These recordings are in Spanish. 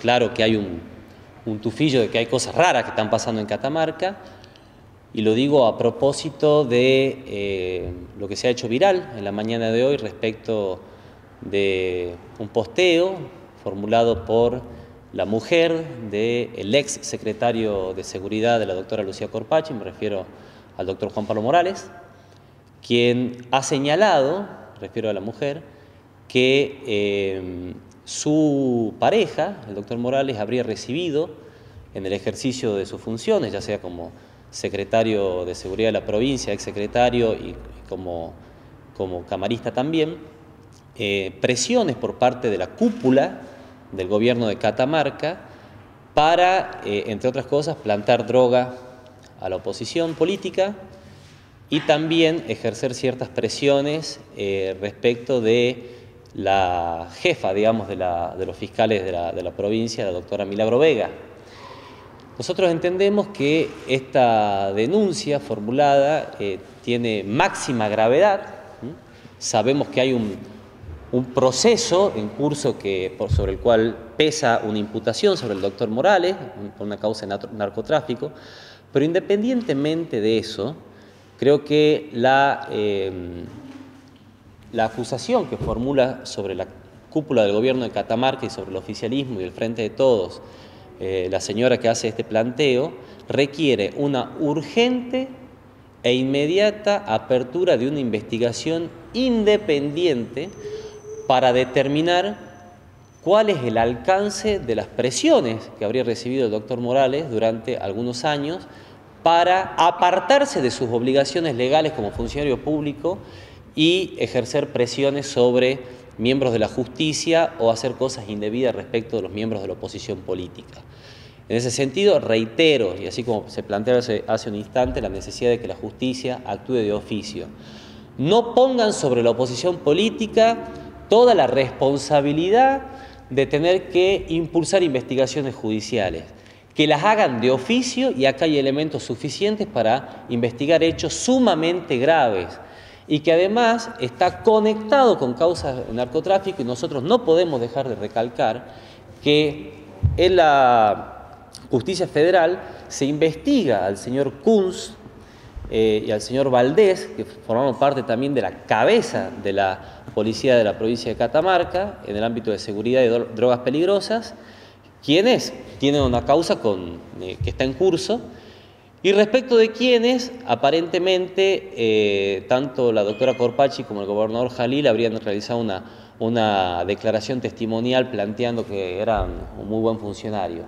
claro que hay un, un tufillo de que hay cosas raras que están pasando en Catamarca, y lo digo a propósito de eh, lo que se ha hecho viral en la mañana de hoy respecto de un posteo formulado por la mujer del ex secretario de Seguridad de la doctora Lucía Corpachi, me refiero al doctor Juan Pablo Morales, quien ha señalado, refiero a la mujer, que eh, su pareja, el doctor Morales, habría recibido en el ejercicio de sus funciones, ya sea como secretario de Seguridad de la provincia, ex secretario y como, como camarista también, eh, presiones por parte de la cúpula del gobierno de Catamarca para, eh, entre otras cosas, plantar droga a la oposición política y también ejercer ciertas presiones eh, respecto de la jefa, digamos, de, los fiscales de la, provincia, la doctora Milagro Vega. Nosotros entendemos que esta denuncia formulada eh, tiene máxima gravedad. Sabemos que hay un, proceso en curso que, sobre el cual pesa una imputación sobre el doctor Morales por una causa de narcotráfico, pero independientemente de eso, creo que la, eh, la acusación que formula sobre la cúpula del gobierno de Catamarca y sobre el oficialismo y el Frente de Todos, eh, la señora que hace este planteo, requiere una urgente e inmediata apertura de una investigación independiente para determinar cuál es el alcance de las presiones que habría recibido el doctor Morales durante algunos años para apartarse de sus obligaciones legales como funcionario público y ejercer presiones sobre miembros de la justicia o hacer cosas indebidas respecto de los miembros de la oposición política. En ese sentido, reitero, y así como se planteaba hace, un instante, la necesidad de que la justicia actúe de oficio. No pongan sobre la oposición política toda la responsabilidad de tener que impulsar investigaciones judiciales, que las hagan de oficio y acá hay elementos suficientes para investigar hechos sumamente graves y que además está conectado con causas de narcotráfico y nosotros no podemos dejar de recalcar que en la justicia federal se investiga al señor Kunz eh, y al señor Valdés, que formaron parte también de la cabeza de la policía de la provincia de Catamarca en el ámbito de seguridad y drogas peligrosas, quienes tienen una causa con, eh, que está en curso y respecto de quienes, aparentemente, eh, tanto la doctora Corpachi como el gobernador Jalil habrían realizado una, una declaración testimonial planteando que eran un muy buen funcionario.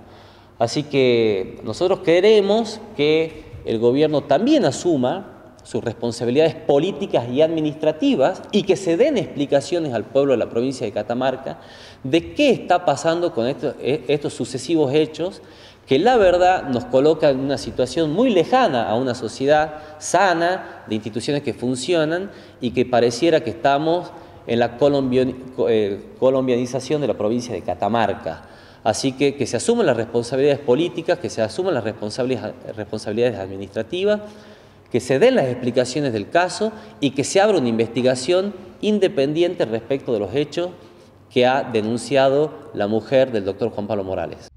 Así que nosotros queremos que el gobierno también asuma sus responsabilidades políticas y administrativas y que se den explicaciones al pueblo de la provincia de Catamarca de qué está pasando con estos, estos sucesivos hechos que la verdad nos coloca en una situación muy lejana a una sociedad sana, de instituciones que funcionan y que pareciera que estamos en la eh, colombianización de la provincia de Catamarca. Así que que se asuman las responsabilidades políticas, que se asuman las responsabilidades administrativas, que se den las explicaciones del caso y que se abra una investigación independiente respecto de los hechos que ha denunciado la mujer del doctor Juan Pablo Morales.